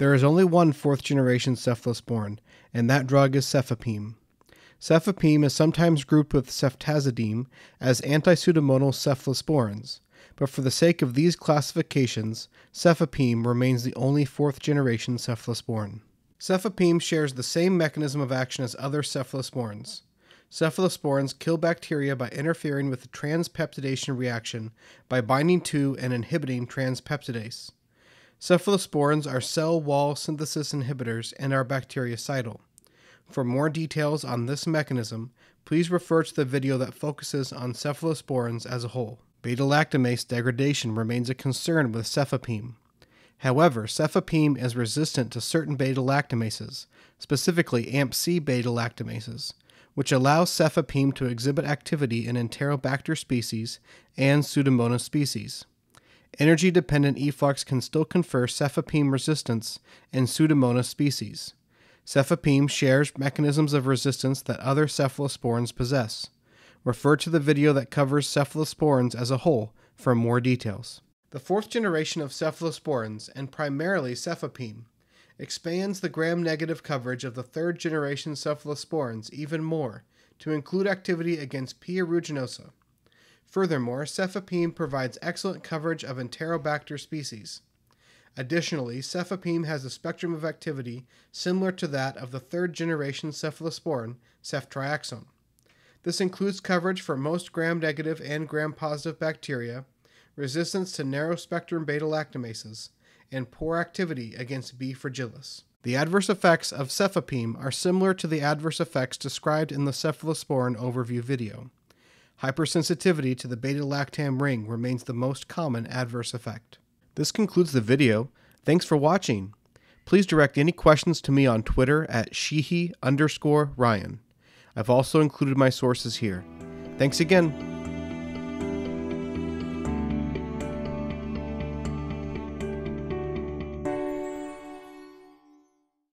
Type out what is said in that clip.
There is only one fourth generation cephalosporin, and that drug is cefepime. Cefepime is sometimes grouped with ceftazidime as anti-pseudomonal cephalosporins, but for the sake of these classifications, cefepime remains the only fourth generation cephalosporin. Cefepime shares the same mechanism of action as other cephalosporins. Cephalosporins kill bacteria by interfering with the transpeptidation reaction by binding to and inhibiting transpeptidase. Cephalosporins are cell wall synthesis inhibitors and are bactericidal. For more details on this mechanism, please refer to the video that focuses on cephalosporins as a whole. Beta lactamase degradation remains a concern with cefepime. However, cefepime is resistant to certain beta lactamases, specifically AMP-C beta lactamases, which allows cefepime to exhibit activity in Enterobacter species and Pseudomonas species. Energy dependent efflux can still confer cefepime resistance in Pseudomonas species. Cefepime shares mechanisms of resistance that other cephalosporins possess. Refer to the video that covers cephalosporins as a whole for more details. The fourth generation of cephalosporins, and primarily cefepime, expands the gram negative coverage of the third generation cephalosporins even more to include activity against P. aeruginosa. Furthermore, cefepime provides excellent coverage of Enterobacter species. Additionally, cefepime has a spectrum of activity similar to that of the third generation cephalosporin, ceftriaxone. This includes coverage for most gram negative and gram positive bacteria, resistance to narrow spectrum beta lactamases, and poor activity against B. fragilis. The adverse effects of cefepime are similar to the adverse effects described in the cephalosporin overview video. Hypersensitivity to the beta lactam ring remains the most common adverse effect. This concludes the video. Thanks for watching. Please direct any questions to me on Twitter at Sheehy underscore Ryan. I've also included my sources here. Thanks again.